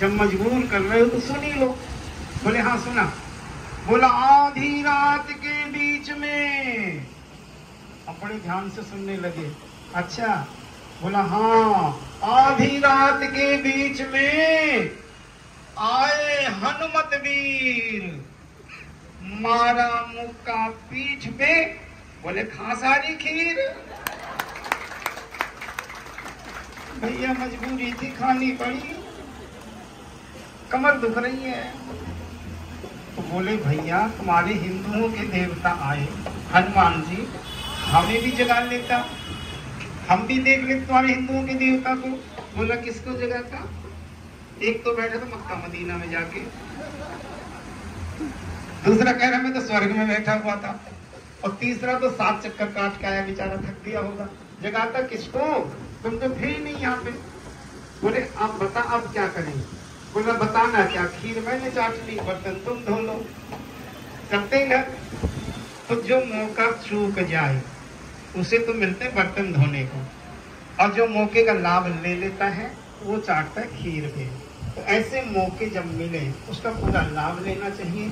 जब मजबूर कर रहे हो तो सुनी लो। बोले हाँ सुना। बोला, आधी रात के बीच में। अपने ध्यान से सुनने लगे। अच्छा। बोला हाँ आधी रात के बीच में आए हनुमत वीर। मारा मुक्का पीठ पे बोले खा सारी खीर? भैया, मजबूरी थी, खानी पड़ी। कमर दुख रही है। तो बोले, भैया तुम्हारे हिंदुओं के देवता आए। हनुमान जी, हमें भी जगा लेता। हम भी देख लेते तुम्हारे हिंदुओं के देवता को। बोला, किसको जगाता? एक तो बैठा था मक्का मदीना में जाके। दूसरा कह रहा, मैं तो स्वर्ग में बैठा हुआ था। और तीसरा तो सात चक्कर काट के आया, बेचारा थक गया होगा। जगाता किसको? तुम तो थे ही नहीं यहाँ पे। बोले, आप बता अब क्या करें बोला, बताना क्या, खीर मैंने चाट ली बर्तन तुम धो लो करते ना तो जो मौका चूक जाए, उसे तो मिलते बर्तन धोने को। और जो मौके का लाभ ले लेता है, वो चाटता है खीर पे तो ऐसे मौके जब मिले, उसका पूरा लाभ लेना चाहिए।